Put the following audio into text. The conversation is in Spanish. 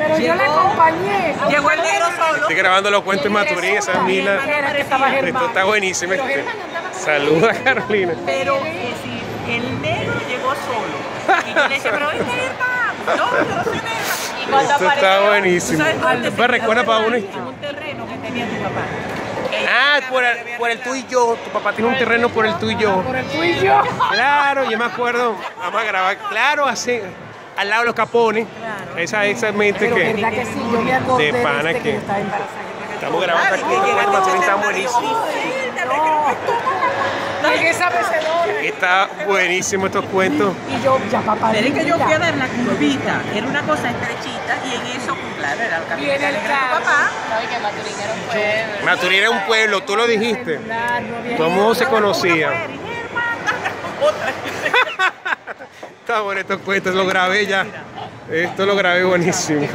Pero yo le acompañé. Llegó el negro solo. Estoy grabando los cuentos en Maturín, esa es Mila. Esto está buenísimo. este. Saluda Carolina. Pero eh, si el negro llegó solo. Y yo le dije, pero este es. No, no soy Germán. Esto está ¿Tú buenísimo. Me recuerda para uno. Un terreno que tenía tu papá. Ah, por el, por el tú y yo. Tu papá tiene un terreno por el tú y yo. Por el tú y yo. Claro, yo me acuerdo. Vamos a grabar. Claro, así. Al lado de los capones. Esa esa mente Pero que. verdad que sí, yo me acordé de de, pana este que- que estaba embarazada. Estamos grabando aquí. Los cuentos de Maturín están buenísimos. En esa mecedora. Está buenísimo estos cuentos. Y yo, ya papá. Pero es que yo fui a dar la curvita. Era una cosa estrechita y en eso, pues, claro, era el camino. Y en el de tu carro. papá. Maturín era un pueblo, tú lo dijiste. Claro, no había- Todo el mundo se conocía. Una mujer, y Germán, Está bueno estos cuentos, lo grabé ya. Esto lo grabé buenísimo.